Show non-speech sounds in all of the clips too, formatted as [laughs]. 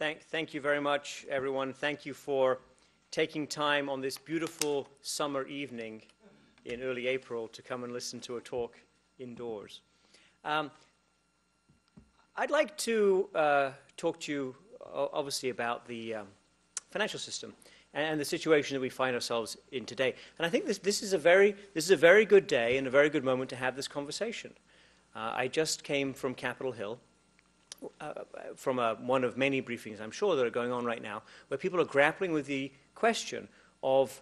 Thank, thank you very much, everyone. Thank you for taking time on this beautiful summer evening in early April to come and listen to a talk indoors. Um, I'd like to uh, talk to you, obviously, about the um, financial system and the situation that we find ourselves in today. And I think this, this, is, a very, this is a very good day and a very good moment to have this conversation. Uh, I just came from Capitol Hill, uh, from a, one of many briefings, I'm sure, that are going on right now, where people are grappling with the question of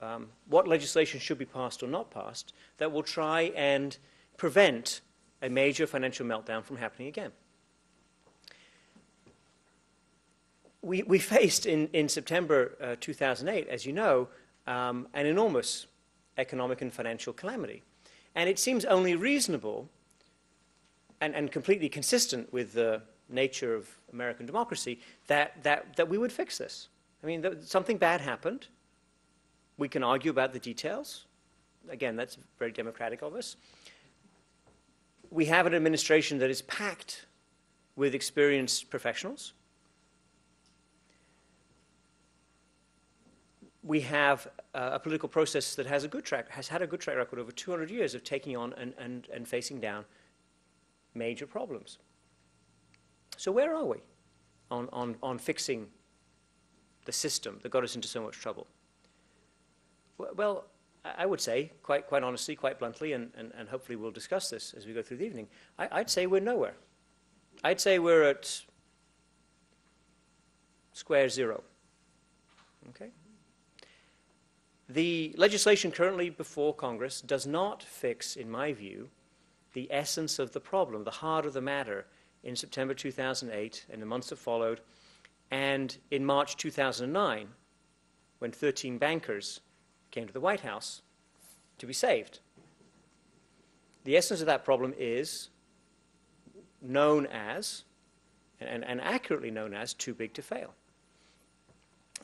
um, what legislation should be passed or not passed that will try and prevent a major financial meltdown from happening again. We, we faced in, in September uh, 2008, as you know, um, an enormous economic and financial calamity. And it seems only reasonable and, and completely consistent with the nature of American democracy that, that, that we would fix this. I mean, th- something bad happened. We can argue about the details. Again, that's very democratic of us. We have an administration that is packed with experienced professionals. We have uh, a political process that has a good track, has had a good track record over 200 years of taking on and, and, and facing down major problems. So where are we on, on, on fixing the system that got us into so much trouble? Well, I would say, quite, quite honestly, quite bluntly, and, and, and hopefully we'll discuss this as we go through the evening, I, would say we're nowhere. I'd say we're at square zero. Okay? The legislation currently before Congress does not fix, in my view, the essence of the problem, the heart of the matter, in September 2008 and the months that followed, and in March 2009, when 13 bankers came to the White House to be saved. The essence of that problem is known as, and, and accurately known as, too big to fail.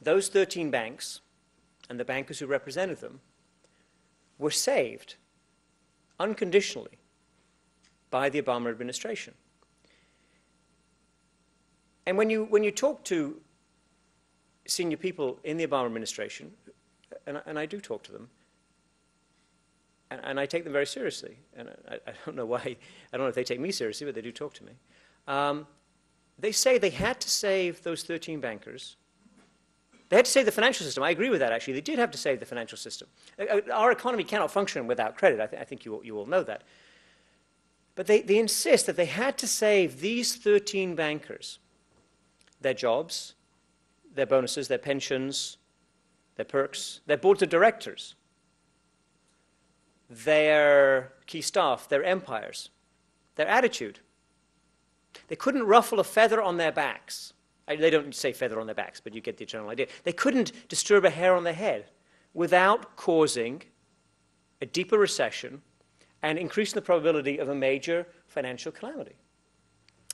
Those 13 banks and the bankers who represented them were saved unconditionally by the Obama administration. And when you, when you talk to senior people in the Obama administration, and, and I do talk to them, and, and, I take them very seriously. And I, I, don't know why, I don't know if they take me seriously, but they do talk to me. Um, they say they had to save those 13 bankers. They had to save the financial system. I agree with that, actually. They did have to save the financial system. Uh, uh, our economy cannot function without credit. I, th- I think you, you all know that. But they, they insist that they had to save these 13 bankers their jobs, their bonuses, their pensions, their perks, their boards of directors, their key staff, their empires, their attitude. They couldn't ruffle a feather on their backs. They don't say feather on their backs, but you get the general idea. They couldn't disturb a hair on their head without causing a deeper recession and increasing the probability of a major financial calamity.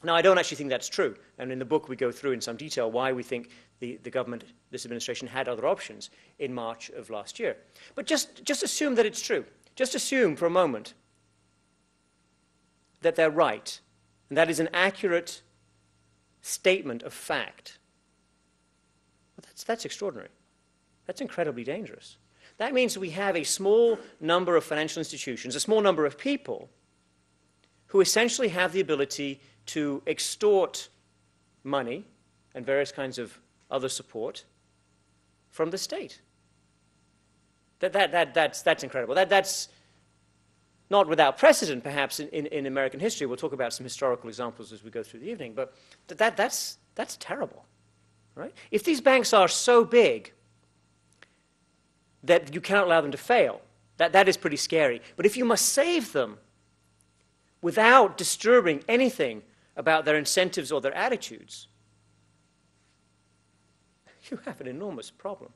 Now, I don't actually think that's true. And in the book, we go through in some detail why we think the, the government, this administration, had other options in March of last year. But just, just assume that it's true. Just assume for a moment that they're right, and that is an accurate statement of fact. Well, that's, that's extraordinary. That's incredibly dangerous. That means we have a small number of financial institutions, a small number of people, who essentially have the ability to extort money and various kinds of other support from the state. That, that, that, that's, that's incredible. That, that's not without precedent, perhaps, in, in, in, American history. We'll talk about some historical examples as we go through the evening, but that, that, that's, that's terrible. Right? If these banks are so big that you cannot allow them to fail, that, that is pretty scary. But if you must save them without disturbing anything about their incentives or their attitudes, [laughs] you have an enormous problem.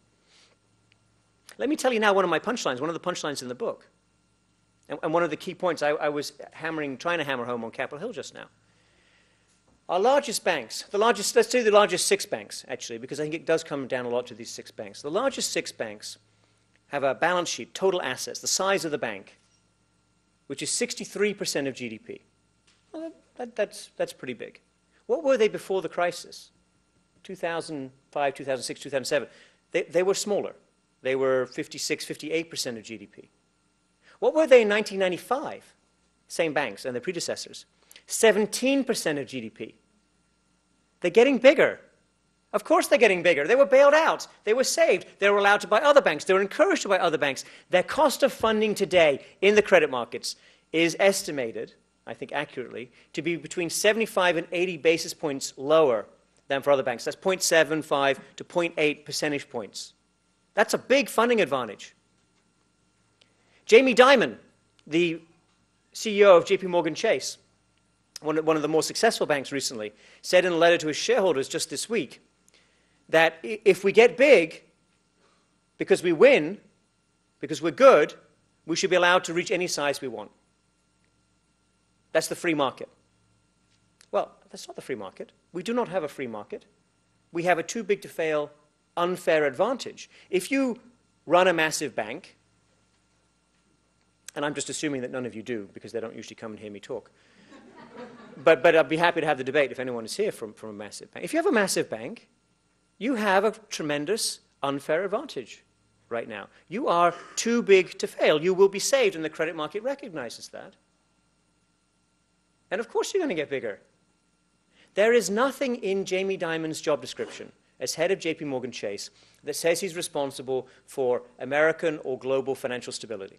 Let me tell you now one of my punchlines, one of the punchlines in the book. And, and one of the key points I, I, was hammering, trying to hammer home on Capitol Hill just now. Our largest banks, the largest, let's say the largest six banks, actually, because I think it does come down a lot to these six banks. The largest six banks have a balance sheet, total assets, the size of the bank, which is 63% of GDP. Well, that, that's, that's pretty big. What were they before the crisis? 2005, 2006, 2007, they, they were smaller. They were 56, 58% of GDP. What were they in 1995? Same banks and their predecessors. 17% of GDP. They're getting bigger. Of course they're getting bigger. They were bailed out. They were saved. They were allowed to buy other banks. They were encouraged to buy other banks. Their cost of funding today in the credit markets is estimated, I think accurately, to be between 75 and 80 basis points lower than for other banks. That's 0.75 to 0.8 percentage points. That's a big funding advantage. Jamie Dimon, the CEO of JP Morgan Chase, one, one of the more successful banks recently, said in a letter to his shareholders just this week that if we get big because we win, because we're good, we should be allowed to reach any size we want. That's the free market. Well, that's not the free market. We do not have a free market. We have a too big to fail unfair advantage. If you run a massive bank, and I'm just assuming that none of you do because they don't usually come and hear me talk. [laughs] but, but I'd be happy to have the debate if anyone is here from, from a massive bank. If you have a massive bank, you have a tremendous unfair advantage right now. You are too big to fail. You will be saved, and the credit market recognizes that. And of course, you're going to get bigger. There is nothing in Jamie Dimon's job description as head of JP Morgan Chase that says he's responsible for American or global financial stability.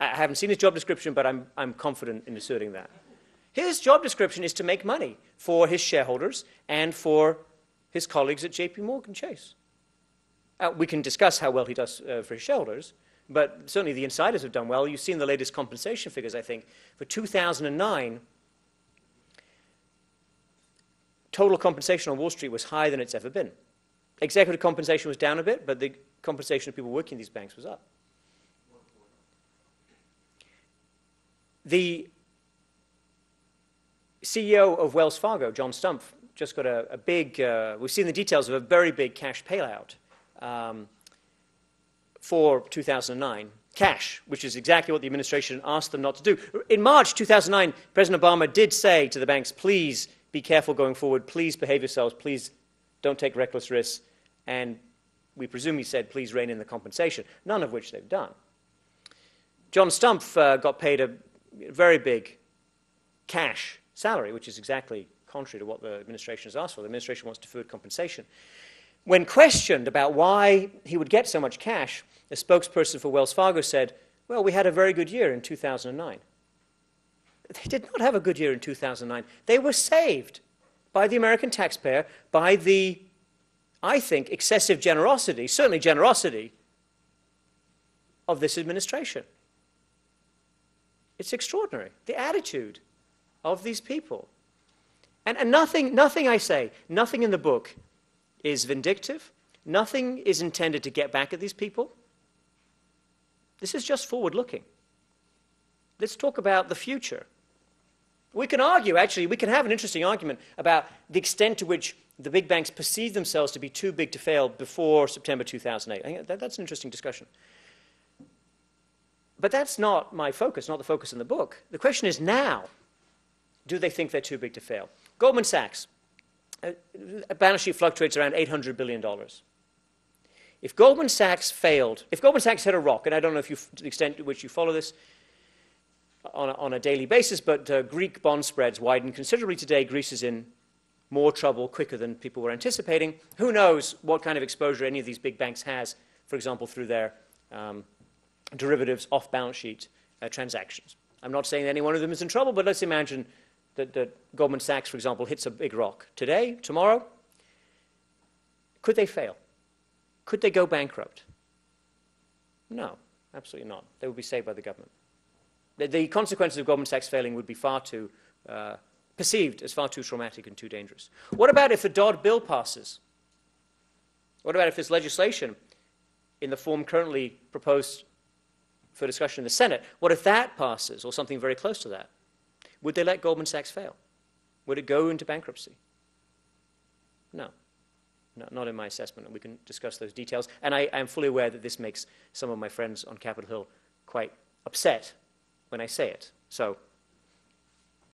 I haven't seen his job description, but I'm, I'm confident in asserting that. His job description is to make money for his shareholders and for his colleagues at JP Morgan Chase. Uh, we can discuss how well he does uh, for his shareholders, but certainly the insiders have done well. You've seen the latest compensation figures, I think. For 2009, total compensation on Wall Street was higher than it's ever been. Executive compensation was down a bit, but the compensation of people working in these banks was up. The CEO of Wells Fargo, John Stumpf, just got a, a big, uh, we've seen the details of a very big cash payout um, for 2009. Cash, which is exactly what the administration asked them not to do. In March 2009, President Obama did say to the banks, please be careful going forward, please behave yourselves, please don't take reckless risks, and we presume he said, please rein in the compensation, none of which they've done. John Stumpf uh, got paid a very big cash salary, which is exactly contrary to what the administration has asked for. The administration wants deferred compensation. When questioned about why he would get so much cash, a spokesperson for Wells Fargo said, Well, we had a very good year in 2009. They did not have a good year in 2009. They were saved by the American taxpayer, by the, I think, excessive generosity, certainly generosity, of this administration. It's extraordinary, the attitude of these people. And, and nothing, nothing I say, nothing in the book is vindictive. Nothing is intended to get back at these people. This is just forward looking. Let's talk about the future. We can argue, actually, we can have an interesting argument about the extent to which the big banks perceive themselves to be too big to fail before September 2008. That, that's an interesting discussion. But that's not my focus, not the focus in the book. The question is now do they think they're too big to fail? Goldman Sachs, a, a balance sheet fluctuates around $800 billion. If Goldman Sachs failed, if Goldman Sachs hit a rock, and I don't know if you, to the extent to which you follow this on a, on a daily basis, but uh, Greek bond spreads widened considerably today. Greece is in more trouble quicker than people were anticipating. Who knows what kind of exposure any of these big banks has, for example, through their um, derivatives off balance sheet uh, transactions. I'm not saying any one of them is in trouble, but let's imagine that, that Goldman Sachs, for example, hits a big rock today, tomorrow. Could they fail? Could they go bankrupt? No, absolutely not. They would be saved by the government. The, the consequences of Goldman Sachs failing would be far too uh, perceived as far too traumatic and too dangerous. What about if the Dodd bill passes? What about if this legislation, in the form currently proposed for discussion in the Senate, what if that passes, or something very close to that? Would they let Goldman Sachs fail? Would it go into bankruptcy? No. No, not in my assessment, and we can discuss those details. And I am fully aware that this makes some of my friends on Capitol Hill quite upset when I say it. So